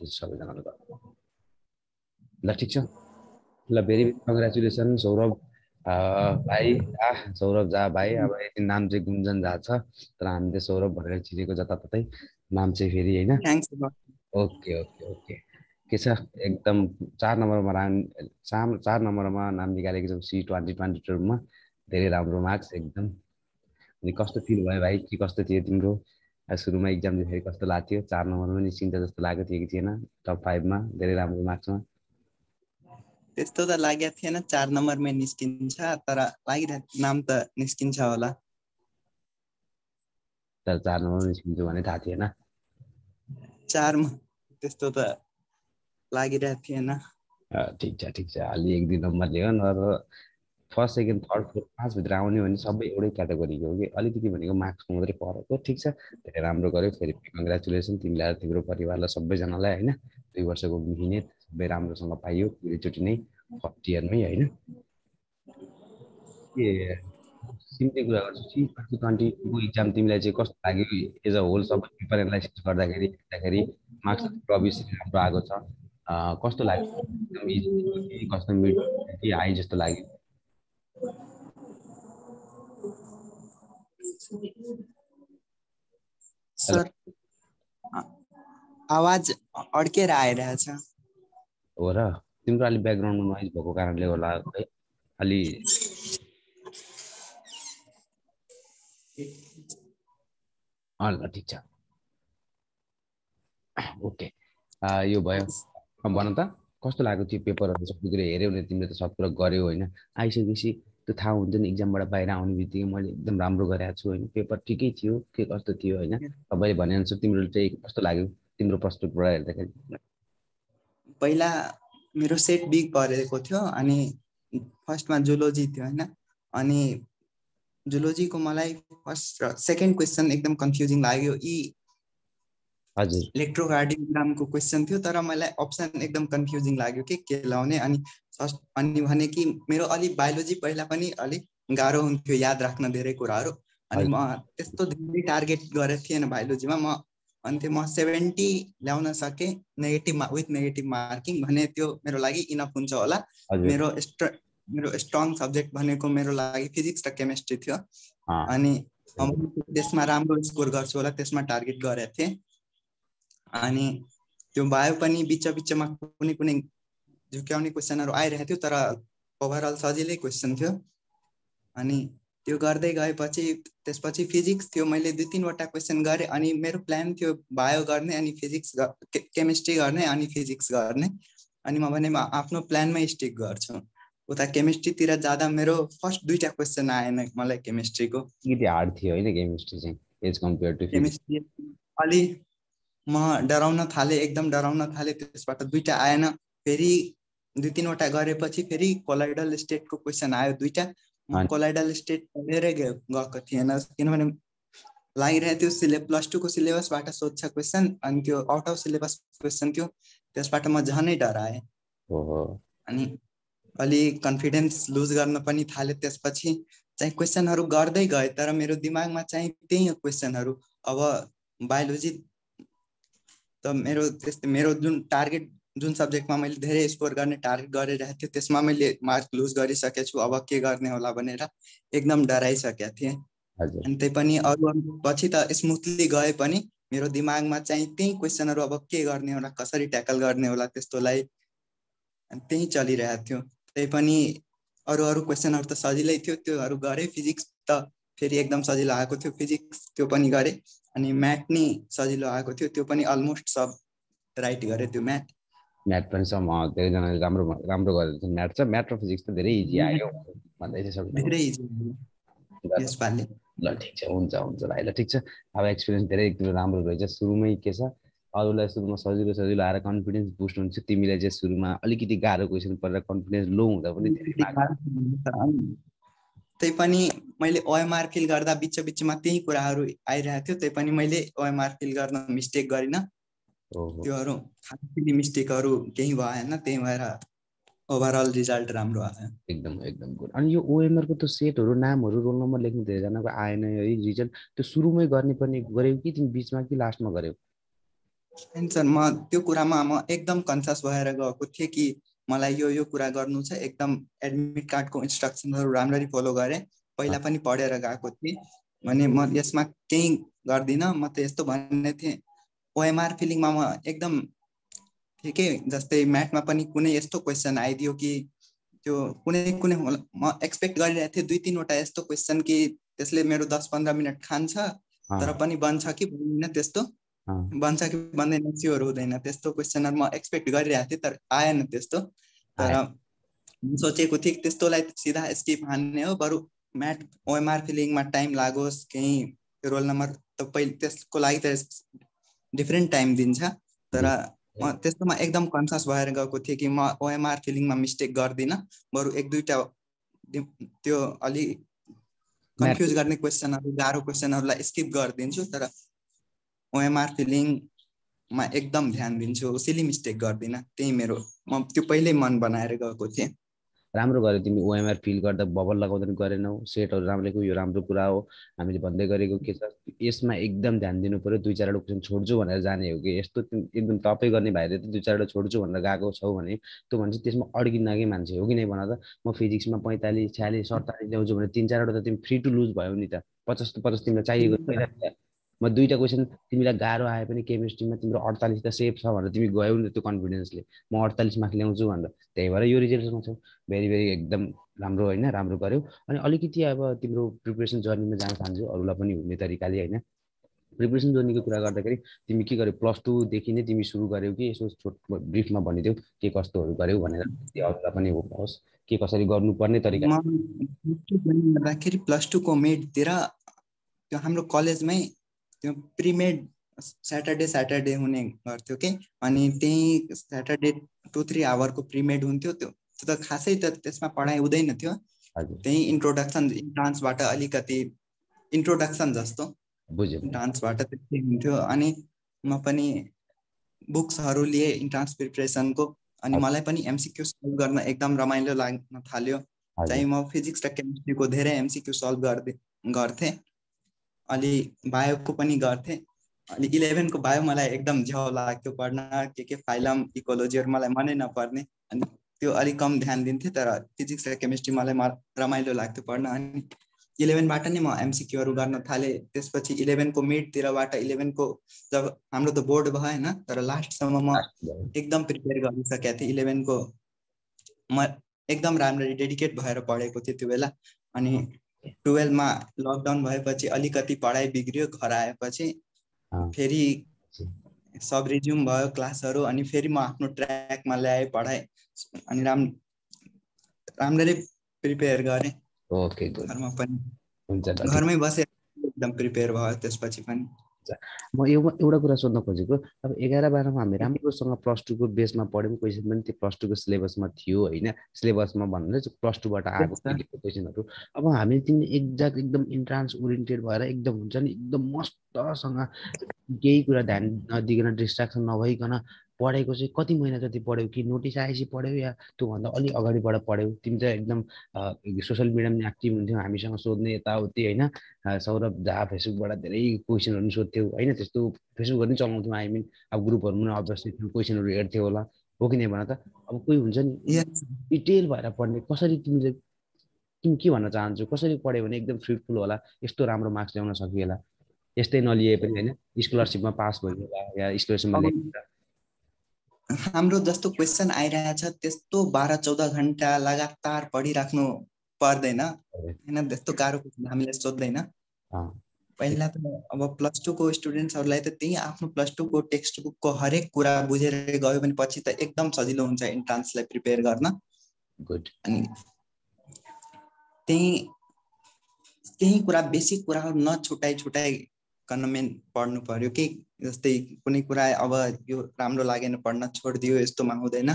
सबैजनाले गर्नु ल ठिक छ ल भेरी भेरी कङ्ग्रेचुलेसन सौरभ भाइ आ सौरभ झा भाइ अब यति नाम चाहिँ गुन्जन झा छ तर हामीले सौरभ भनेर चिनेको जताततै नाम चाहिँ फेरि होइन ओके ओके ओके के छ एकदम चार नम्बरमा राम चार चार नम्बरमा नाम निकालेको छौँ सी ट्वेन्टी ट्वेन्टी टूमा धेरै राम्रो मार्क्स एकदम अनि कस्तो फिल भयो भाइ के कस्तो थियो तिम्रो सुरुमा इक्जाम दिँदाखेरि कस्तो लाग्थ्यो? चार नम्बरमा निस्किन्छ जस्तो लागेको थियो कि थिएन? टप फाइभमा धेरै राम्रो मार्क्समा त्यस्तो त लागेको थिएन। चार नम्बरमै निस्किन्छ तर लागिरहेको नाम त निस्किन्छ होला। तर चार नम्बर निस्किन्छु भने थाहा थिएन। चारमा त्यस्तो त लागिरहेको थिएन। ठिक छ ठिक छ। अलि एक दुई नम्बर लियो नत्र फर्स्ट सेकेन्ड थर्ड फोर्थ पाँचभित्र आउने भने सबै एउटै क्याटेगोरीको हो कि? अलिकति भनेको मार्क्सको मात्रै फरक हो ठिक छ। धेरै राम्रो गर्यो फेरि कङ्ग्रेचुलेसन तिमीलाई तिम्रो परिवारलाई सबैजनालाई होइन? दुई वर्षको मिहिनेत सबै राम्रोसँग पाइयो एकचोटि नै फर्स्ट इयरमै होइन? सिम्पली कुरा गर्छु? सी ट्वेन्टी ट्वेन्टीको इक्जाम तिमीलाई चाहिँ कस्तो लाग्यो? एज अ होल सबै पेपर एनालाइसिस गर्दाखेरि हेर्दाखेरि मार्क्स अभियसली राम्रो आएको छ। कस्तो लाग्यो? कस्तो मिड हाई जस्तो लाग्यो? सर आवाज अड्केर आइरहेछ। हो र तिम्रो अलिक ब्याकग्राउन्डमा नोइज भएको कारणले होला है अलि ल ठिक छ। ओके यो भयो। भन त कस्तो लाग्यो त्यो पेपरहरू सबै कुरो हेऱ्यौ भने तिमीले त सब कुरा गऱ्यौ होइन। आइसकेपछि त्यो थाहा हुन्छ नि इक्जामबाट बाहिर आउने बित्तिकै मैले एकदम राम्रो गरेको छु होइन। पेपर ठिकै थियो के कस्तो थियो होइन। तपाईँले भनेअनुसार तिम्रो चाहिँ कस्तो लाग्यो तिम्रो पर्सपेक्टबाट हेर्दाखेरि? पहिला मेरो सेट बिग परेको थियो अनि फर्स्टमा जुलोजी थियो होइन। अनि जुलोजीको मलाई फर्स्ट र सेकेन्ड क्वेसन एकदम कन्फ्युजिङ लाग्यो यी हजुर। इलेक्ट्रोकार्डियोग्रामको क्वेसन थियो तर मलाई अप्सन एकदम कन्फ्युजिङ लाग्यो कि के लाउने अनि अनि भने कि मेरो अलिक बायोलोजी पहिला पनि अलिक गाह्रो हुन्थ्यो याद राख्न धेरै कुराहरू। अनि म त्यस्तो धेरै टार्गेट गरेको थिएन बायोलोजीमा म। अनि त्यो म सेभेन्टी ल्याउन सकेँ नेगेटिभ विथ नेगेटिभ मार्किङ भने त्यो मेरो लागि इनफ हुन्छ होला। मेरो मेरो स्ट्रङ सब्जेक्ट भनेको मेरो लागि फिजिक्स र केमिस्ट्री थियो। अनि त्यसमा राम्रो स्कोर गर्छु होला त्यसमा टार्गेट गरेको थिएँ। अनि त्यो बायो पनि बिच बिचमा कुनै कुनै झुक्याउने क्वेसनहरू आइरहेको थियो तर ओभरअल सजिलै क्वेसन थियो। अनि त्यो गर्दै गएपछि त्यसपछि फिजिक्स थियो मैले दुई तिनवटा क्वेसन गरेँ अनि मेरो प्लान थियो बायो गर्ने अनि फिजिक्स केमिस्ट्री गर्ने अनि फिजिक्स गर्ने। अनि म भने म आफ्नो प्लानमै स्टिक गर्छु। उता केमिस्ट्रीतिर जाँदा मेरो फर्स्ट दुईवटा क्वेसन आएन मलाई केमिस्ट्रीको। हार्ड म डराउन थालेँ एकदम डराउन थालेँ त्यसबाट दुइटा आएन। फेरि दुई तिनवटा गरेपछि फेरि कोलाइडल स्टेटको क्वेसन आयो दुइटा म कोलाइडल स्टेट पढेरै गएको थिएन किनभने लागिरहेको थियो सिले प्लस टूको सिलेबसबाट सोध्छ क्वेसन अनि त्यो आउट अफ सिलेबस क्वेसन थियो त्यसबाट म झनै डराएँ। अनि अलि कन्फिडेन्स लुज गर्न पनि थालेँ त्यसपछि चाहिँ क्वेसनहरू गर्दै गएँ तर मेरो दिमागमा चाहिँ त्यही क्वेसनहरू अब बायोलोजी त मेरो त्यस्तै मेरो जुन टार्गेट जुन सब्जेक्टमा मैले धेरै स्कोर गर्ने टार्गेट गरिरहेको थिएँ त्यसमा मैले मार्क लुज गरिसकेको छु। अब के गर्ने होला भनेर एकदम डराइसकेको थिएँ। अनि त्यही पनि अरू पछि त स्मुथली गए पनि मेरो दिमागमा चाहिँ त्यही क्वेसनहरू अब के गर्ने होला कसरी ट्याकल गर्ने होला त्यस्तोलाई त्यही चलिरहेको थियो। त्यही पनि अरू अरू क्वेसनहरू त सजिलै थियो। त्योहरू गरेँ। फिजिक्स त फेरि एकदम सजिलो आएको थियो। फिजिक्स त्यो पनि गरेँ। अनि म्याथ नि सजिलो आएको थियो त्यो पनि अलमोस्ट सब राइट गरेँ त्यो म्याथ म्याथ पनि सम धेरैजनाले राम्रो राम्रो गरेर म्याथ छ म्याथ र फिजिक्स त धेरै इजी आयो। भन्दै चाहिँ धेरै इजी ल ठिक छ। हुन्छ हुन्छ भाइ। ल ठिक छ। अब एक्सपिरियन्स धेरै एकदमै राम्रो रहेछ। सुरुमै के छ? अरूलाई सुरुमा सजिलो सजिलो आएर कन्फिडेन्स बुस्ट हुन्छ। तिमीलाई चाहिँ सुरुमा अलिकति गाह्रो क्वेसन परेर कन्फिडेन्स लो हुँदा पनि त्यही पनि मैले ओएमआर फिल गर्दा बिच बिचमा त्यही कुराहरू आइरहेको थियो त्यही पनि मैले ओएमआर फिल गर्न मिस्टेक गरिनँ। त्योहरू मिस्टेकहरू केही भएन त्यही भएर ओभरअल रिजल्ट राम्रो आयो। एकदम एकदम गुड अनि यो ओएमआरको त सेटहरू नामहरू रोल नम्बर लेख्नु धेरैजनाको आएन है रिजल्ट त्यो सुरुमै गर्ने पनि गऱ्यौ कि तिमी बिचमा कि लास्टमा गऱ्यौ? सर म त्यो कुरामा म एकदम कन्सियस भएर गएको थिएँ कि मलाई यो यो कुरा गर्नु छ। एकदम एडमिट कार्डको इन्स्ट्रक्सनहरू राम्ररी फलो गरेँ। पहिला पनि पढेर गएको थिएँ। भने म यसमा केही गर्दिनँ। म त यस्तो भन्ने थिएँ। ओएमआर फिलिङमा म एकदम ठिकै जस्तै म्याथमा पनि कुनै यस्तो क्वेसन आइदियो कि त्यो कुनै कुनै म एक्सपेक्ट गरिरहेको थिएँ दुई तिनवटा यस्तो क्वेसन कि त्यसले मेरो दस पन्ध्र मिनट खान्छ। तर पनि बन्छ कि बन्दैन त्यस्तो। बन्छ कि बन्दैन स्योर हुँदैन। त्यस्तो क्वेसनहरू म एक्सपेक्ट गरिरहेको थिएँ तर आएन त्यस्तो। तर सोचेको थिएँ त्यस्तोलाई सिधा स्किप हान्ने हो। बरु म्याथ ओएमआर फिलिङमा टाइम लागोस् केही रोल नम्बर त पहिले त्यसको लागि त डिफ्रेन्ट टाइम दिन्छ। तर म त्यस्तोमा एकदम कन्सियस भएर गएको थिएँ कि म ओएमआर फिलिङमा मिस्टेक गर्दिनँ। बरु एक दुईवटा त्यो अलि कन्फ्युज गर्ने क्वेसनहरू गाह्रो क्वेसनहरूलाई स्किप गरिदिन्छु। तर ओएमआर फिलिङमा एकदम ध्यान दिन्छु सिली मिस्टेक गर्दिनँ। त्यही मेरो म त्यो पहिल्यै मन बनाएर गएको थिएँ। राम्रो गर्यो तिमी ओएमआर फिल गर्दा बबल लगाउँदैन गरेनौ। सेटहरू राम्रैको यो राम्रो कुरा हो। हामीले भन्दै गरेको के छ यसमा एकदम ध्यान दिनु पऱ्यो दुई चारवटा क्वेसन छोड्छु भनेर जाने हो कि? यस्तो एकदम टपै गर्ने भाइले त दुई चारवटा छोड्छु भनेर गएको छौ भने त्यो भने चाहिँ त्यसमा अड्किन्न कि मान्छे हो कि नै भन त। म फिजिक्समा पैँतालिस छ्यालिस सडतालिस ल्याउँछु भने तिन चारवटा त तिमी फ्री टु लुज भयो नि त। पचास पचास तिमीलाई चाहिएको म दुइटा क्वेसन तिमीलाई गाह्रो आए पनि केमिस्ट्रीमा तिम्रो अडतालिस त सेफ छ भनेर तिमी गयौ नि त्यो कन्फिडेन्सले म अडतालिस मार्क्स ल्याउँछु भनेर त्यही भएर यो रिजल्टमा छौ भेरी भेरी एकदम राम्रो होइन राम्रो गर्यो अनि अलिकति अब तिम्रो प्रिपेरेसन जर्नीमा जान चाहन्छु अरूलाई पनि हुने तरिकाले होइन प्रिपेरेसन जर्नीको कुरा गर्दाखेरि तिमी के गर्यौ प्लस टूदेखि नै तिमी सुरु गर्यौ कि यसो छोट ब्रिफमा भनिदेऊ के कस्तोहरू गर्यौ भनेर अरूलाई पनि होस् के कसरी गर्नुपर्ने तरिका प्लस टूको मेडतिर त्यो हाम्रो कलेजमै त्यो प्रिमेड स्याटरडे स्याटरडे हुने गर्थ्यो कि अनि त्यही स्याटरडे टु थ्री आवरको प्रिमेड हुन्थ्यो त्यो त्यो त खासै त त्यसमा पढाइ हुँदैन थियो। त्यही इन्ट्रोडक्सन डान्सबाट अलिकति इन्ट्रोडक्सन जस्तो। डान्सबाट त्यस्तै हुन्थ्यो। अनि म पनि बुक्सहरू लिएँ इन्ट्रान्स प्रिपरेसनको अनि मलाई पनि एमसिक्यु सल्भ गर्न एकदम रमाइलो लाग्न थाल्यो। चाहिँ म फिजिक्स र केमिस्ट्रीको धेरै एमसिक्यु सल्भ गर्दै गर्थेँ। अलि बायोको पनि गर्थेँ। अनि इलेभेनको बायो मलाई एकदम झ्याउ लाग्थ्यो पढ्न के के फाइलम इकोलोजीहरू मलाई मनै नपर्ने। अनि त्यो अलिक कम ध्यान दिन्थेँ तर फिजिक्स र केमिस्ट्री मलाई रमाइलो लाग्थ्यो पढ्न। अनि इलेभेनबाट नै म एमसिक्यूहरू गर्न थालेँ। त्यसपछि इलेभेनको मिडतिरबाट इलेभेनको जब हाम्रो त बोर्ड भएन तर लास्टसम्म म एकदम प्रिपेयर गरिसकेको थिएँ। इलेभेनको म एकदम राम्ररी डेडिकेट भएर पढेको थिएँ त्यो बेला। अनि टुवेल्भमा लकडाउन भएपछि अलिकति पढाइ बिग्रियो घर आएपछि फेरि सब रिज्युम भयो क्लासहरू अनि फेरि म आफ्नो ट्र्याकमा ल्याएँ पढाएँ अनि राम राम्ररी प्रिपेयर गरेँ। ओके घरमा पनि। घरमै बसेर एकदम प्रिपेयर भयो त्यसपछि पनि। म एउटा एउटा कुरा सोध्न खोजेको अब एघार बाह्रमा हामी राम्रोसँग प्लस टूको बेसमा पढ्यौँ क्वेसन पनि त्यो प्लस टूको सिलेबसमा थियो होइन। सिलेबसमा भन्नु चाहिँ प्लस टूबाट आएको क्वेसनहरू। अब हामी तिमी एक्ज्याक्ट एकदम इन्ट्रान्स ओरिएन्टेड भएर एकदम हुन्छ नि एकदम मस्तसँग केही कुरा ध्यान नदिकन डिस्ट्राक्सन नभइकन पढेको चाहिँ कति महिना जति पढ्यौ? कि नोटिस आएपछि पढ्यौ या त्योभन्दा अलिक अगाडिबाट पढ्यौ? तिमी चाहिँ एकदम सोसियल मिडियामा एक्टिभ हुन्थ्यौ हामीसँग सोध्ने यताउति होइन। सौरभ झा फेसबुकबाट धेरै क्वेसनहरू सोध्थ्यौ होइन? त्यस्तो फेसबुकहरू पनि चलाउँथ्यौँ आई मिन अब ग्रुपहरू पनि अभ्यसली क्वेसनहरू हेर्थ्यौ होला। हो कि नै भन त? अब कोही हुन्छ नि डिटेल भएर पढ्ने। कसरी तिमीले तिमी के भन्न चाहन्छु? कसरी पढ्यो भने एकदम फ्रुटफुल होला? यस्तो राम्रो मार्क्स ल्याउन सकियो होला यस्तै नलिए पनि होइन? स्कलरसिपमा पास भयो होला या स्कलरसिपमा हाम्रो जस्तो क्वेसन आइरहेछ त्यस्तो बाह्र चौध घन्टा लगातार पढिराख्नु पर्दैन। होइन त्यस्तो गाह्रो क्वेसन हामीले सोध्दैन। पहिला त अब प्लस टूको स्टुडेन्ट्सहरूलाई त त्यही आफ्नो प्लस टूको टेक्स्ट बुकको हरेक कुरा बुझेर गयो भने पछि त एकदम सजिलो हुन्छ इन्ट्रान्सलाई प्रिपेयर गर्न। गुड अनि त्यही त्यही कुरा बेसिक कुराहरू नछुटाइ छुटाइ कन्मेन्ट पढ्नु पर्यो। के जस्तै कुनै कुरा अब यो राम्रो लागेन पढ्न छोडिदियो यस्तोमा हुँदैन।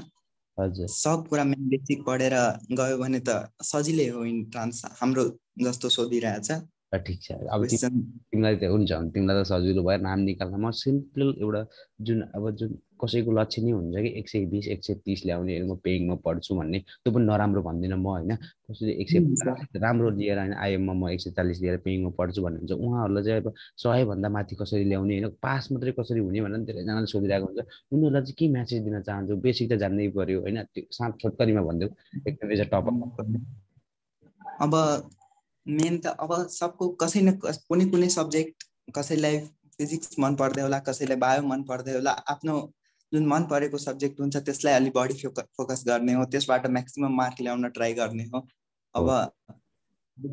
सब कुरा मेन बेसिक पढेर गयो भने त सजिलै हो इन्ट्रान्स हाम्रो जस्तो सोधिरहेछ। ठिक छ। अब तिमीलाई त हुन्छ तिमीलाई त सजिलो भयो। नाम निकाल्न म सिम्पल एउटा जुन अब जुन कसैको लक्ष्य नै हुन्छ कि एक सय बिस एक सय तिस ल्याउने म पेइङमा पढ्छु भन्ने। त्यो पनि नराम्रो भन्दिनँ म होइन। कसैले एक सय राम्रो लिएर होइन आइएममा म एक सय चालिस लिएर पेइङमा पढ्छु भन्ने हुन्छ। उहाँहरूलाई चाहिँ अब सयभन्दा माथि कसरी ल्याउने होइन पास मात्रै कसरी हुने भनेर धेरैजनाले सोधिरहेको हुन्छ। उनीहरूलाई चाहिँ के म्यासेज दिन चाहन्छु? बेसिक त जान्नै पऱ्यो होइन। त्यो साँप छोटकरीमा भनिदियो एकदम टप अब मेन त अब सबको कसै न कुनै कुनै सब्जेक्ट कसैलाई फिजिक्स मन पर्दै होला कसैलाई बायो मन पर्दै होला आफ्नो जुन मन परेको सब्जेक्ट हुन्छ त्यसलाई अलिक बढी फोकस गर्ने हो त्यसबाट म्याक्सिमम् मार्क ल्याउन ट्राई गर्ने हो। अब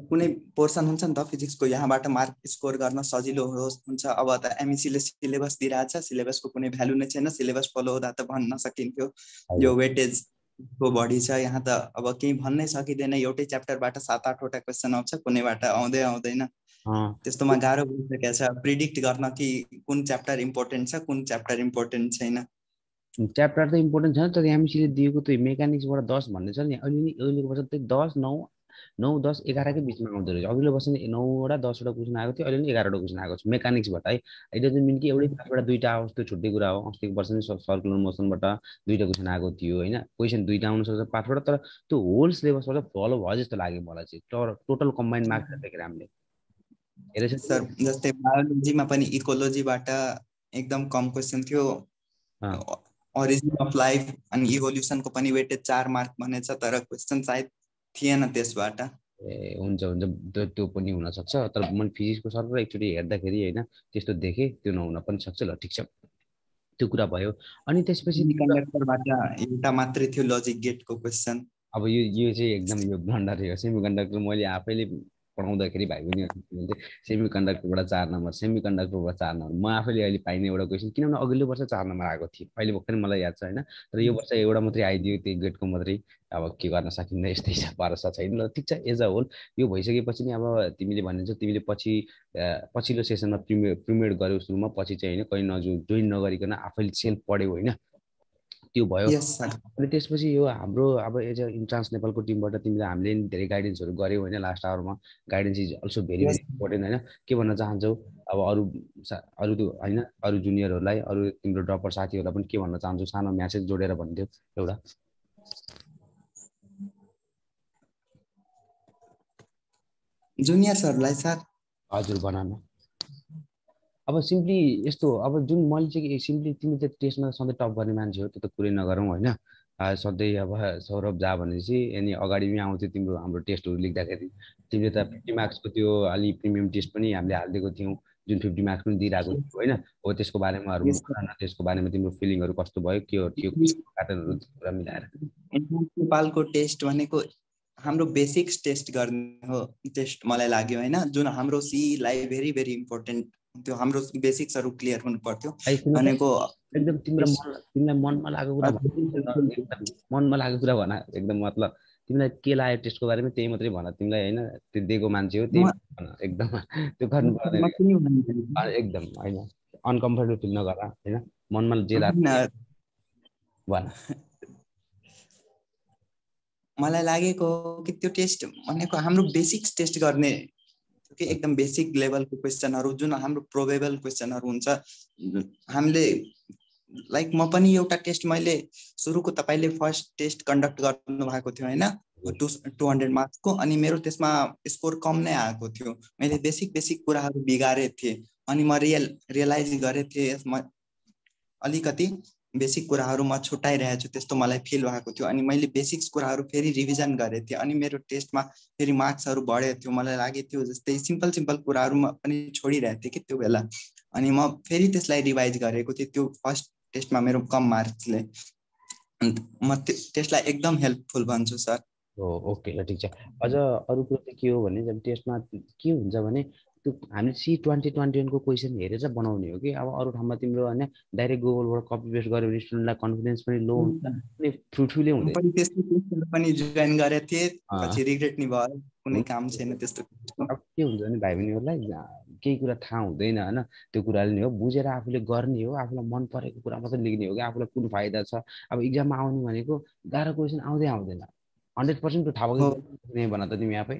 कुनै पोर्सन हुन्छ नि त फिजिक्सको यहाँबाट मार्क स्कोर गर्न सजिलो होस् हुन्छ। अब त एमइसीले सिलेबस दिइरहेछ सिलेबसको कुनै भ्यालु नै छैन सिलेबस फलो हुँदा त भन्न सकिन्थ्यो। यो वेटेज को बढी छ यहाँ त अब केही भन्नै सकिँदैन एउटै च्याप्टरबाट सात आठवटा क्वेसन आउँछ कुनैबाट आउँदै आउँदैन। त्यस्तोमा गाह्रो भइसकेको छ। प्रिडिक्ट गर्न कि कुन च्याप्टर इम्पोर्टेन्ट छ कुन च्याप्टर इम्पोर्टेन्ट छैन। च्याप्टर त इम्पोर्टेन्ट छैन तर एमसिले दिएको त्यो मेकानिक्सबाट दस भन्ने छ नि। अहिले अहिलेको वर्ष त्यही दस नौ नौ दस एघारकै बिचमा आउँदो रहेछ। अघिल्लो वर्ष नौवटा दसवटा क्वेसन आएको थियो अहिले पनि एघारवटा क्वेसन आएको छ मेकानिक्सबाट है अहिले चाहिँ मिन कि एउटै क्लासबाट दुइटा आओस् त्यो छुट्टै कुरा हो। अस्तिको वर्ष नि सर्कुलर मोसनबाट दुइटा क्वेसन आएको थियो होइन? क्वेसन दुइटा आउनु सक्छ पाँचवटा तर त्यो होल सिलेबसबाट फलो भयो जस्तो लाग्यो मलाई चाहिँ। तर टोटल कम्बाइन्ड मार्क्स देखेर हामीले सर जस्तै बायोलोजीमा पनि इकोलोजीबाट एकदम कम क्वेसन थियो। ओरिजिन अफ लाइफ अनि इभोल्युसनको पनि वेटेड चार मार्क भनेछ तर क्वेसन सायद थिएन त्यसबाट। ए हुन्छ हुन्छ। त्यो पनि हुनसक्छ। तर मैले फिजिक्सको सर एकचोटि हेर्दाखेरि होइन त्यस्तो देखेँ त्यो नहुन पनि सक्छ ल ठिक छ। त्यो कुरा भयो। अनि त्यसपछि एउटा मात्रै थियो लजिक गेटको क्वेसन अब यो यो चाहिँ एकदम यो ब्लन्डर हो। सेमी कन्डक्टर मैले आफैले पढाउँदाखेरि भाइ पनि सेमी कन्डक्टरबाट चार नम्बर सेमी कन्डक्टरबाट चार नम्बर। म आफैले अहिले पाइने एउटा क्वेसन किनभने अघिल्लो वर्ष चार नम्बर आएको थियो। अहिले भर्खरै मलाई याद छ होइन। तर यो वर्ष एउटा मात्रै आइदियो त्यही गेटको मात्रै। अब के गर्न सकिँदैन यस्तै छ भरोसा छैन ल ठिक छ एज अ होल यो भइसकेपछि नि अब तिमीले भनिन्छ तिमीले पछि पछिल्लो सेसनमा प्रिमे प्रिमेड गर्यो सुरुमा। पछि चाहिँ होइन कहीँ नजु जोइन नगरिकन आफैले सेल्फ पढ्यो होइन। त्यो भयो। अनि त्यसपछि यो हाम्रो अब एज अ इन्ट्रान्स नेपालको टिमबाट तिमीलाई हामीले धेरै गाइडेन्सहरू गऱ्यौ होइन last आवरमा guidance is also very very important होइन। के भन्न चाहन्छौ? अब अरू अरू त्यो होइन अरू जुनियरहरूलाई अरू तिम्रो ड्रपर साथीहरूलाई पनि के भन्न चाहन्छौ? सानो म्यासेज जोडेर भनिदियो एउटा। जुनियर्सहरूलाई सर। हजुर बनाउनु अब सिम्पली यस्तो अब जुन मैले चाहिँ सिम्पली तिमी त टेस्टमा सधैँ टप गर्ने मान्छे हो त्यो त कुरै नगरौँ होइन। सधैँ अब सौरभ जा भनेपछि अनि अगाडि पनि आउँथ्यो तिम्रो हाम्रो टेस्टहरू लेख्दाखेरि। तिमीले त फिफ्टी मार्क्सको त्यो अलि प्रिमियम टेस्ट पनि हामीले हालिदिएको थियौँ जुन फिफ्टी मार्क्स पनि दिइरहेको थियो होइन। हो त्यसको बारेमा त्यसको बारेमा तिम्रो फिलिङहरू कस्तो भयो के हो त्यो पुरा मिलाएर। नेपालको टेस्ट भनेको हाम्रो बेसिक्स टेस्ट गर्ने हो टेस्ट मलाई लाग्यो होइन। जुन हाम्रो सीलाई भेरी भेरी इम्पोर्टेन्ट त्यो हाम्रो बेसिक्सहरू क्लियर हुनु पर्थ्यो। भनेको एकदम तिम्रो तिमीलाई मनमा लागेको कुरा मनमा लागेको कुरा भन एकदम मतलब तिमीलाई के लाग्यो टेस्टको बारेमा त्यही मात्रै भन। तिमीलाई होइन त्यो दिएको मान्छे हो त्यही एकदम। त्यो गर्नु पर्दैन एकदम होइन। अनकम्फर्टेबल फिल नगर होइन। मनमा जे भन। मलाई लागेको कि त्यो टेस्ट भनेको हाम्रो बेसिक्स टेस्ट गर्ने कि एकदम बेसिक लेभलको क्वेसनहरू जुन हाम्रो प्रोबेबल क्वेसनहरू हुन्छ हामीले लाइक म पनि एउटा टेस्ट मैले सुरुको तपाईँले फर्स्ट टेस्ट कन्डक्ट गर्नु भएको थियो होइन? टु टु हन्ड्रेड मार्क्सको अनि मेरो त्यसमा स्कोर कम नै आएको थियो। मैले बेसिक बेसिक कुराहरू बिगारेको थिएँ अनि म रियल रियलाइज गरेको थिएँ अलिकति। बेसिक कुराहरू म छुट्याइरहेको छु त्यस्तो मलाई फिल भएको थियो। अनि मैले बेसिक्स कुराहरू फेरि रिभिजन गरेको थिएँ। अनि मेरो टेस्टमा फेरि मार्क्सहरू बढेको थियो। मलाई लागेको थियो जस्तै सिम्पल सिम्पल कुराहरू म पनि छोडिरहेको थिएँ कि त्यो बेला। अनि म फेरि त्यसलाई रिभाइज गरेको थिएँ त्यो फर्स्ट टेस्टमा मेरो कम मार्क्सले। म त्यसलाई एकदम हेल्पफुल भन्छु सर। ओके ल ठिक छ। अझ अरू कुरो के हो भने टेस्टमा के हुन्छ भने त्यो हामीले सी ट्वेन्टी ट्वेन्टी वानको क्वेसन हेरेर बनाउने हो कि? अब अरू ठाउँमा तिम्रो होइन डाइरेक्ट गुगलबाट कपी पेस्ट गऱ्यो भने स्टुडेन्टलाई कन्फिडेन्स पनि लो हुन्छ अनि फ्रुटफुलै हुँदैन। पनि जोइन गरेको थिएँ पछि रिग्रेट नि भयो कुनै काम छैन त्यस्तो। अब के हुन्छ भने भाइ बहिनीहरूलाई केही कुरा थाहा हुँदैन होइन त्यो कुराले नै हो बुझेर आफूले गर्ने हो आफूलाई मन परेको कुरा मात्रै लेख्ने हो कि आफूलाई कुन फाइदा छ? अब इक्जाममा आउने भनेको गाह्रो क्वेसन आउँदै आउँदैन। हन्ड्रेड पर्सेन्ट थाहा भएको भन त तिमी आफै।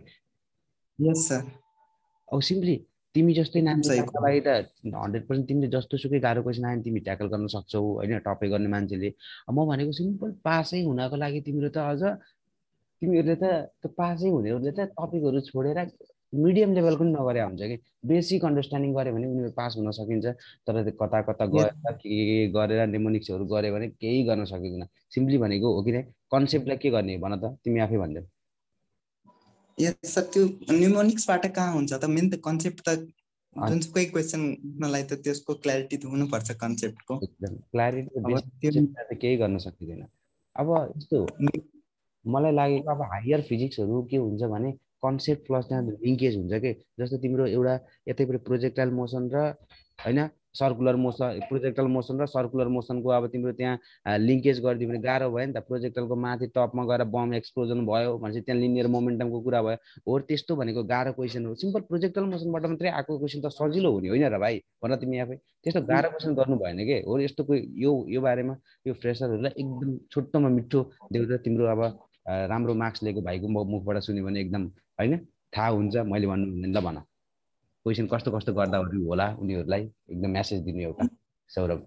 यस सर अब सिम्पली तिमी जस्तै नानी सही लागि त हन्ड्रेड पर्सेन्ट तिमीले जस्तो सुकै गाह्रो क्वेसन आयो भने तिमी ट्याकल गर्न सक्छौ होइन टपै गर्ने मान्छेले। म भनेको सिम्पल पासै हुनको लागि तिम्रो त अझ तिमीहरूले त त्यो पासै हुनेहरूले त टपिकहरू छोडेर मिडियम लेभलको पनि नगरे हुन्छ कि? बेसिक अन्डरस्ट्यान्डिङ गऱ्यो भने उनीहरू पास हुन सकिन्छ तर त्यो कता कता गएर के के गरेर नेमोनिक्सहरू गऱ्यो भने केही गर्न सकिँदैन। सिम्पली भनेको हो कि नै कन्सेप्टलाई के गर्ने भन त तिमी आफै भनिदेऊ सर त्यो न्युमोनिक्सबाट कहाँ हुन्छ त? मेन त कन्सेप्ट त जुनसुकै क्वेसनलाई त त्यसको क्ल्यारिटी त हुनुपर्छ कन्सेप्टको एकदम। क्ल्यारिटी केही गर्न सकिँदैन। अब यस्तो मलाई लागेको अब हायर फिजिक्सहरू के हुन्छ भने कन्सेप्ट प्लस त्यहाँ लिङ्केज हुन्छ कि? जस्तो तिम्रो एउटा यतैपट्टि प्रोजेक्टाइल मोसन र होइन सर्कुलर मोसन प्रोजेक्टल मोसन र सर्कुलर मोसनको अब तिम्रो त्यहाँ लिङ्केज गरिदियो भने गाह्रो भयो नि त। प्रोजेक्टलको माथि टपमा गएर बम एक्सप्लोजन भयो भनेपछि त्यहाँ लिनियर मोमेन्टमको कुरा भयो। हो त्यस्तो भनेको गाह्रो क्वेसन हो। सिम्पल प्रोजेक्टल मोसनबाट मात्रै आएको क्वेसन त सजिलो हुने होइन र भाइ? भन तिमी आफै। त्यस्तो गाह्रो क्वेसन गर्नु भएन कि? हो यस्तो यो यो बारेमा यो फ्रेसरहरूलाई एकदम छोटोमा मिठो त तिम्रो अब राम्रो मार्क्स लिएको भाइको मुखबाट सुन्यो भने एकदम होइन? थाहा हुन्छ मैले भन्नु भने ल भन। क्वेसन कस्तो कस्तो गर्दाहरू होला उनीहरूलाई एकदम म्यासेज दिने एउटा सौरभ।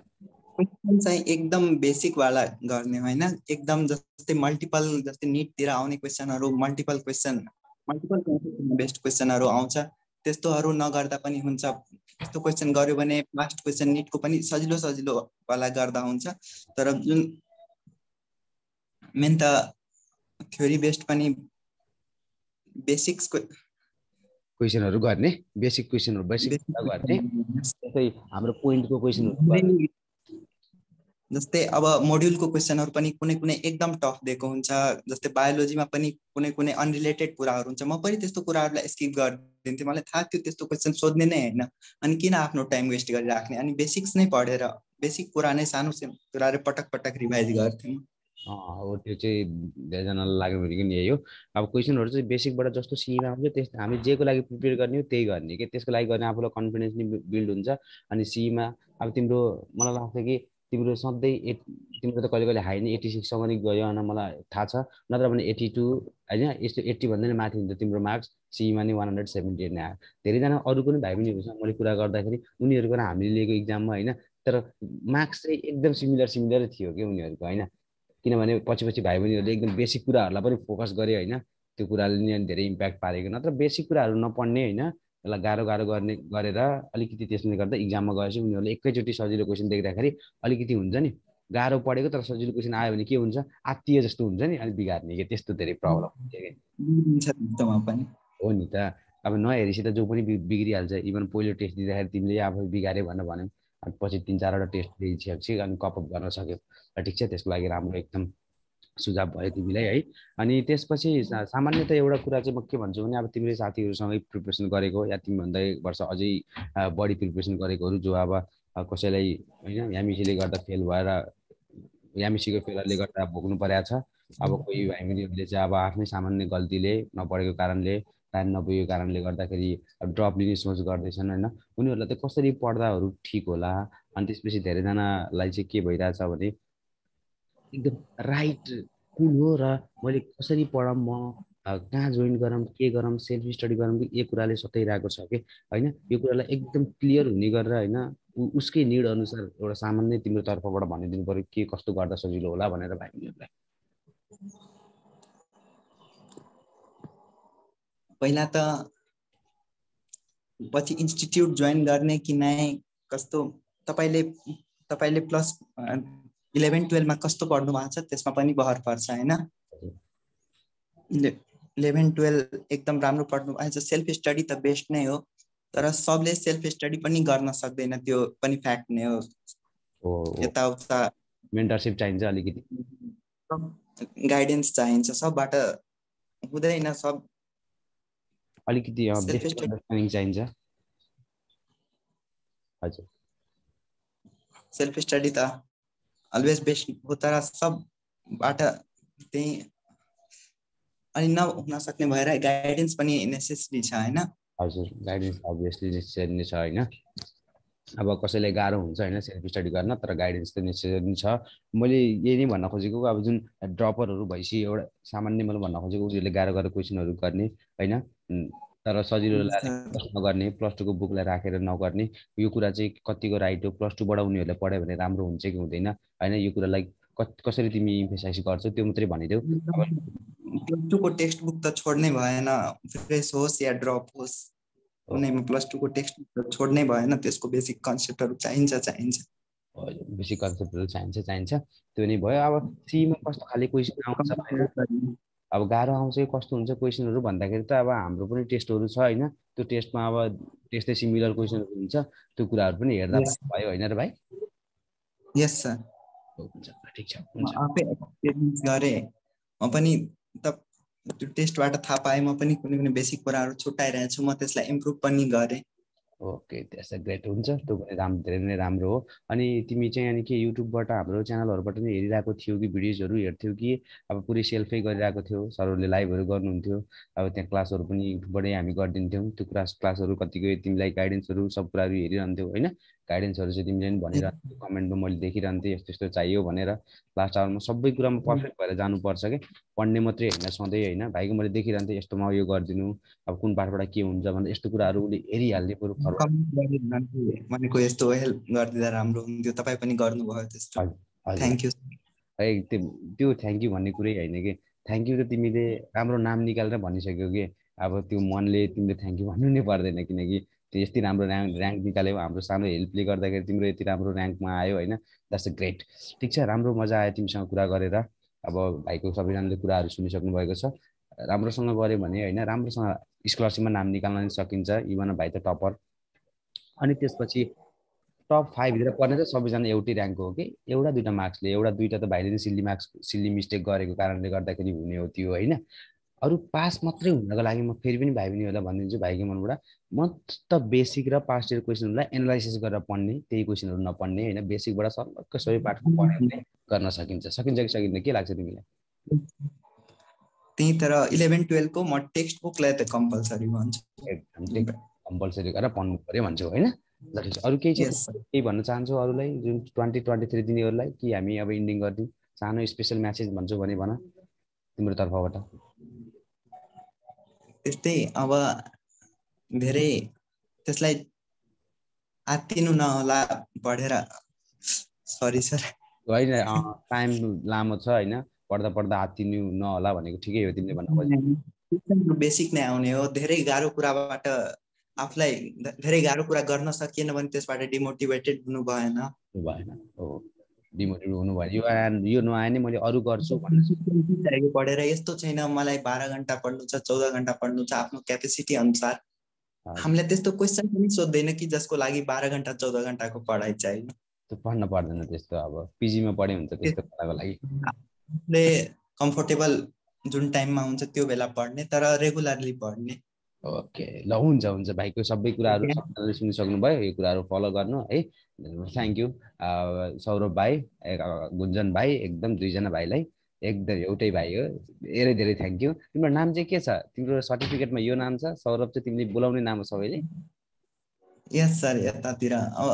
क्वेसन चाहिँ एकदम बेसिकवाला गर्ने होइन? एकदम जस्तै मल्टिपल जस्तै निटतिर आउने क्वेसनहरू मल्टिपल क्वेसन मल्टिपल बेस्ट क्वेसनहरू आउँछ। त्यस्तोहरू नगर्दा पनि हुन्छ। त्यस्तो क्वेसन गर्यो भने लास्ट क्वेसन निटको पनि सजिलो सजिलोवाला गर्दा हुन्छ। तर जुन मेन त थ्योरी बेस्ड पनि बेसिक्स क्वेसनहरू गर्ने बेसिक क्वेसनहरू बेसिक गर्ने। जस्तै हाम्रो पोइन्टको क्वेसनहरू जस्तै अब मोड्युलको क्वेसनहरू पनि कुनै कुनै एकदम टफ दिएको हुन्छ जस्तै बायोलोजीमा पनि कुनै कुनै अनरिलेटेड कुराहरू हुन्छ। म पनि त्यस्तो कुराहरूलाई स्किप गरिदिन्थेँ। मलाई थाहा थियो त्यस्तो क्वेसन सोध्ने नै होइन। अनि किन आफ्नो टाइम वेस्ट गरिराख्ने? अनि बेसिक्स नै पढेर बेसिक कुरा नै सानो कुराहरू पटक पटक रिभाइज गर्थेँ हो त्यो चाहिँ धेरैजनालाई लाग्यो भनेको नि यही हो। अब क्वेसनहरू चाहिँ बेसिकबाट जस्तो सिमा आउँछ त्यस हामी जेको लागि प्रिपेयर गर्ने हो त्यही गर्ने कि त्यसको लागि गर्ने आफूलाई कन्फिडेन्स नि बिल्ड हुन्छ। अनि सीमा अब तिम्रो मलाई लाग्छ कि तिम्रो सधैँ एट तिम्रो त कहिले कहिले हाई नै एट्टी सिक्ससम्म नै गयो भने मलाई थाहा छ नत्र भने एट्टी टू होइन यस्तो एट्टीभन्दा नि माथि हुन्छ तिम्रो मार्क्स सीमा नै वान हन्ड्रेड सेभेन्टी एट नै आयो। धेरैजना अरू पनि भाइ बहिनीहरूसँग मैले कुरा गर्दाखेरि उनीहरूको हामीले लिएको इक्जाममा होइन तर मार्क्स चाहिँ एकदम सिमिलर सिमिलरै थियो कि उनीहरूको होइन। किनभने पछि पछि भाइ बहिनीहरूले एकदम बेसिक कुराहरूलाई पनि फोकस गरे होइन त्यो कुराले नि धेरै इम्प्याक्ट पारेको नत्र। बेसिक कुराहरू नपढ्ने होइन त्यसलाई गाह्रो गाह्रो गर्ने गरेर अलिकति त्यसले गर्दा इक्जाममा गएपछि उनीहरूले एकैचोटि सजिलो क्वेसन देख्दाखेरि अलिकति हुन्छ नि गाह्रो पढेको तर सजिलो क्वेसन आयो भने के हुन्छ? आत्तीय जस्तो हुन्छ नि अलिक बिगार्ने कि? त्यस्तो धेरै प्रब्लम हुन्छ कि? हो नि त। अब नहेरेपछि त जो पनि बिग्रिहाल्छ इभन पहिलो टेस्ट दिँदाखेरि तिमीले आफै बिगाऱ्यो भनेर भन्यो। अनि पछि तिन चारवटा टेस्ट दिइसकेपछि अनि कपअप गर्न सक्यो। ठिक छ त्यसको लागि राम्रो एकदम सुझाव भयो तिमीलाई है। अनि त्यसपछि सामान्य त एउटा कुरा चाहिँ म के भन्छु भने अब तिमीले साथीहरूसँगै प्रिपेरेसन गरेको या तिमीभन्दा एक वर्ष अझै बढी प्रिपेरेसन गरेकोहरू जो अब कसैलाई होइन यामिसीले गर्दा फेल भएर यामिसीको फेलरले गर्दा भोग्नु परेको छ। अब कोही हामीहरूले चाहिँ अब आफ्नै सामान्य गल्तीले नपढेको कारणले टाइम नपुगेको कारणले गर्दाखेरि ड्रप लिने सोच गर्दैछन् होइन? उनीहरूलाई चाहिँ कसरी पढ्दाहरू ठिक होला? अनि त्यसपछि धेरैजनालाई चाहिँ के भइरहेछ भने एकदम राइट कुन हो र मैले कसरी पढौँ म कहाँ जोइन गरौँ के गरौँ सेल्फ स्टडी गरौँ कि यो कुराले सताइरहेको छ कि? होइन? यो कुरालाई एकदम क्लियर हुने गरेर होइन? उसकै निड अनुसार एउटा सामान्य तिम्रो तर्फबाट भनिदिनु पऱ्यो के कस्तो गर्दा सजिलो होला भनेर भाइहरूलाई पहिला त पछि इन्स्टिट्युट जोइन गर्ने कि नै कस्तो तपाईँले तपाईँले प्लस इलेभेन टुवेल्भमा कस्तो पढ्नु भएको छ त्यसमा पनि बहर पर्छ होइन? इलेभेन टुवेल्भ एकदम राम्रो पढ्नु भएको छ सेल्फ स्टडी त बेस्ट नै हो तर सबले सेल्फ स्टडी पनि गर्न सक्दैन त्यो पनि फ्याक्ट नै हो। यताउता। मेन्टरसिप चाहिन्छ अलिकति। गाइडेन्स चाहिन्छ सबबाट हुँदैन सब अलिकति चाहिन्छ। हजुर। सेल्फ स्टडी त अलवेज बेस्ट हो तर सबबाट त्यही अनि नहुन सक्ने भएर गाइडेन्स पनि नेसेसरी छ होइन? हजुर गाइडेन्स अभियसली नेसेसरी नै छ होइन? अब कसैलाई गाह्रो हुन्छ होइन सेल्फ स्टडी गर्न तर गाइडेन्स त नेसेसरी छ। मैले यही नै भन्न खोजेको अब जुन ड्रपरहरू भएपछि एउटा सामान्य मैले भन्न खोजेको उनीहरूले गाह्रो गाह्रो क्वेसनहरू गर्ने होइन? तर सजिलो नगर्ने प्लस टूको बुकलाई राखेर नगर्ने यो कुरा चाहिँ कतिको राइट हो प्लस टूबाट उनीहरूले पढ्यो भने राम्रो हुन्छ कि हुँदैन? होइन यो कुरालाई कसरी तिमी इम्फेसाइज गर्छौ त्यो मात्रै भनिदेऊ। प्लस टूको टेक्स्ट बुक त छोड्नै भएन फ्रेस होस् या ड्रप होस् कुनैमा प्लस टूको टेक्स्ट बुक त छोड्नै भएन त्यसको बेसिक कन्सेप्टहरू चाहिन्छ चाहिन्छ। बेसिक कन्सेप्टहरू चाहिन्छ चाहिन्छ। त्यो नै भयो। अब सीमा कस्तो खाले क्वेसन आउँछ अब गाह्रो आउँछ कि कस्तो हुन्छ क्वेसनहरू भन्दाखेरि त अब हाम्रो पनि टेस्टहरू छ होइन। त्यो टेस्टमा अब त्यस्तै सिमिलर क्वेसनहरू हुन्छ त्यो कुराहरू पनि हेर्दा भयो होइन र भाइ? यस सर हुन्छ ठिक छ गरेँ। म पनि त त्यो टेस्टबाट थाहा पाएँ म पनि कुनै कुनै बेसिक कुराहरू छुट्याइरहेको छु म त्यसलाई इम्प्रुभ पनि गरेँ। ओके त्यसो ग्रेट हुन्छ। त्यो पनि राम्रो धेरै नै राम्रो हो। अनि तिमी चाहिँ अनि के युट्युबबाट हाम्रो च्यानलहरूबाट नै हेरिरहेको थियौ कि भिडियोजहरू हेर्थ्यौ कि अब पुरै सेल्फै गरिरहेको थियो सरहरूले लाइभहरू गर्नुहुन्थ्यो। अब त्यहाँ क्लासहरू पनि युट्युबबाटै हामी गरिदिन्थ्यौँ। त्यो क्लास क्लासहरू कतिको तिमीलाई गाइडेन्सहरू सब कुराहरू हेरिरहन्थ्यौ होइन? गाइडेन्सहरू चाहिँ तिमीले पनि भनिरहन्थ्यौ कमेन्टमा मैले देखिरहन्थेँ यस्तो यस्तो चाहियो भनेर। लास्ट आवरमा सबै कुरामा पर्फेक्ट भएर जानुपर्छ कि? पढ्ने मात्रै होइन सधैँ होइन। भाइको मैले देखिरहन्थेँ यस्तोमा यो गरिदिनु अब कुन पार्टबाट के हुन्छ भनेर यस्तो कुराहरू उसले हेरिहाल्ने कुरो भनेको यस्तो हेल्प गरिदिँदा राम्रो हुन्थ्यो तपाईँ पनि गर्नुभयो त्यस्तो। थ्याङ्क यू है त्यो थ्याङ्क यू भन्ने कुरै होइन कि? थ्याङ्क यू त तिमीले राम्रो नाम निकालेर भनिसक्यौ कि? अब त्यो मनले तिमीले थ्याङ्क यू भन्नु नै पर्दैन किनकि यति राम्रो ऱ्याङ्क ऱ्याङ्क निकाल्यो। हाम्रो सानो हेल्पले गर्दाखेरि तिम्रो यति राम्रो ऱ्याङ्कमा आयो होइन? द्याट्स अ ग्रेट ठिक छ राम्रो मजा आयो तिमीसँग कुरा गरेर। अब भाइको सबैजनाले कुराहरू सुनिसक्नु भएको छ। राम्रोसँग गऱ्यो भने होइन? राम्रोसँग स्कलरसिपमा नाम निकाल्न पनि सकिन्छ। इभन भाइ त टपर। अनि त्यसपछि टप फाइभभित्र पर्ने चाहिँ सबैजना एउटै ऱ्याङ्क हो कि? एउटा दुइटा मार्क्सले एउटा दुइटा त भाइले सिल्ली मार्क्स सिल्ली मिस्टेक गरेको कारणले गर्दाखेरि हुने हो त्यो होइन? अरू पास मात्रै हुनको लागि म फेरि पनि भाइ बहिनीहरूलाई भनिदिन्छु भाइको मनबाट। म त बेसिक र पास्ट इयर क्वेसनहरूलाई एनालाइसिस गरेर पढ्ने त्यही क्वेसनहरू नपढ्ने होइन? बेसिकबाट सबैको सबै पार्टको पढ्ने गर्न सकिन्छ। सकिन्छ कि सकिन्छ के लाग्छ तिमीलाई? त्यही तर इलेभेन टुवेल्भको म टेक्स्ट बुकलाई त कम्पलसरी भन्छु। एकदम कम्पलसरी गरेर पढ्नु पऱ्यो भन्छु होइन? अरू केही केही भन्न चाहन्छौ अरूलाई? जुन ट्वेन्टी ट्वेन्टी थ्री दिनेहरूलाई कि हामी अब इन्डिङ गरिदिउँ? सानो स्पेसल म्यासेज भन्छु भने भन तिम्रो तर्फबाट। त्यस्तै अब धेरै त्यसलाई आत्तिनु नहोला पढेर सरी सर। होइन टाइम लामो छ होइन पढ्दा पढ्दा आत्तिनु नहोला भनेको ठिकै हो तिमीले भन्नु बेसिक नै आउने हो धेरै गाह्रो कुराबाट आफूलाई धेरै गाह्रो कुरा गर्न सकिएन भने त्यसबाट डिमोटिभेटेड हुनु भएन। भएन हो। डिमोटिभेट हुनु भयो यो यो नआए नि मैले अरू गर्छु पढेर यस्तो छैन। मलाई बाह्र घन्टा पढ्नु छ चौध घन्टा पढ्नु छ आफ्नो क्यापेसिटी अनुसार। हामीलाई त्यस्तो क्वेसन पनि सोध्दैन कि जसको लागि बाह्र घन्टा चौध घन्टाको पढाइ चाहियो। त्यो पढ्न पर्दैन त्यस्तो अब। पिजीमा पढे हुन्छ त्यस्तो पढाइको लागि। कम्फोर्टेबल जुन टाइममा हुन्छ त्यो बेला पढ्ने तर रेगुलरली पढ्ने। ओके ल हुन्छ हुन्छ भाइको सबै कुराहरू सबैजनाले सुनिसक्नुभयो। यो कुराहरू फलो गर्नु है। थ्याङ्क यू सौरभ भाइ गुन्जन भाइ एकदम दुईजना भाइलाई एकदम एउटै भाइ हो। धेरै धेरै थ्याङ्क यू तिम्रो नाम चाहिँ के छ? तिम्रो सर्टिफिकेटमा यो नाम छ? सौरभ चाहिँ तिमीले बोलाउने नाम हो सबैले? यस सर यतातिर। अब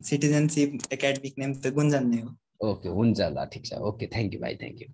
सिटिजनसिप एकाडेमिक नेम त गुन्जन नै हो। ओके हुन्छ ल ठिक छ। ओके थ्याङ्क यू भाइ थ्याङ्क यू